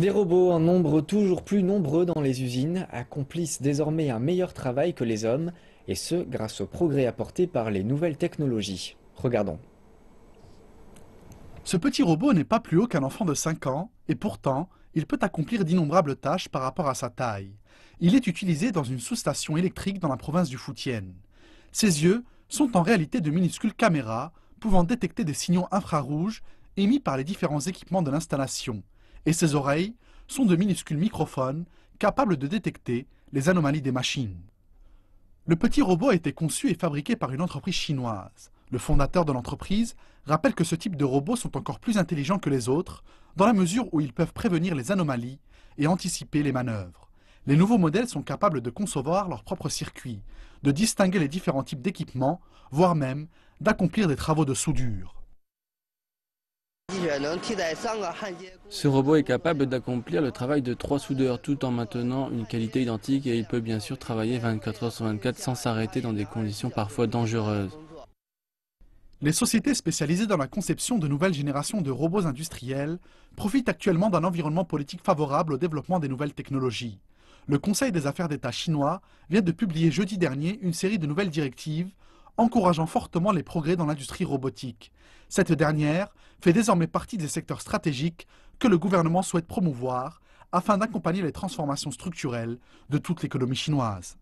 Des robots en nombre toujours plus nombreux dans les usines accomplissent désormais un meilleur travail que les hommes, et ce grâce au progrès apportés par les nouvelles technologies. Regardons. Ce petit robot n'est pas plus haut qu'un enfant de 5 ans, et pourtant, il peut accomplir d'innombrables tâches par rapport à sa taille. Il est utilisé dans une sous-station électrique dans la province du Fujian. Ses yeux sont en réalité de minuscules caméras pouvant détecter des signaux infrarouges émis par les différents équipements de l'installation, et ses oreilles sont de minuscules microphones capables de détecter les anomalies des machines. Le petit robot a été conçu et fabriqué par une entreprise chinoise. Le fondateur de l'entreprise rappelle que ce type de robots sont encore plus intelligents que les autres, dans la mesure où ils peuvent prévenir les anomalies et anticiper les manœuvres. Les nouveaux modèles sont capables de concevoir leur propre circuit, de distinguer les différents types d'équipements, voire même d'accomplir des travaux de soudure. Ce robot est capable d'accomplir le travail de trois soudeurs tout en maintenant une qualité identique et il peut bien sûr travailler 24 heures sur 24 sans s'arrêter dans des conditions parfois dangereuses. Les sociétés spécialisées dans la conception de nouvelles générations de robots industriels profitent actuellement d'un environnement politique favorable au développement des nouvelles technologies. Le Conseil des affaires d'État chinois vient de publier jeudi dernier une série de nouvelles directives encourageant fortement les progrès dans l'industrie robotique. Cette dernière fait désormais partie des secteurs stratégiques que le gouvernement souhaite promouvoir afin d'accompagner les transformations structurelles de toute l'économie chinoise.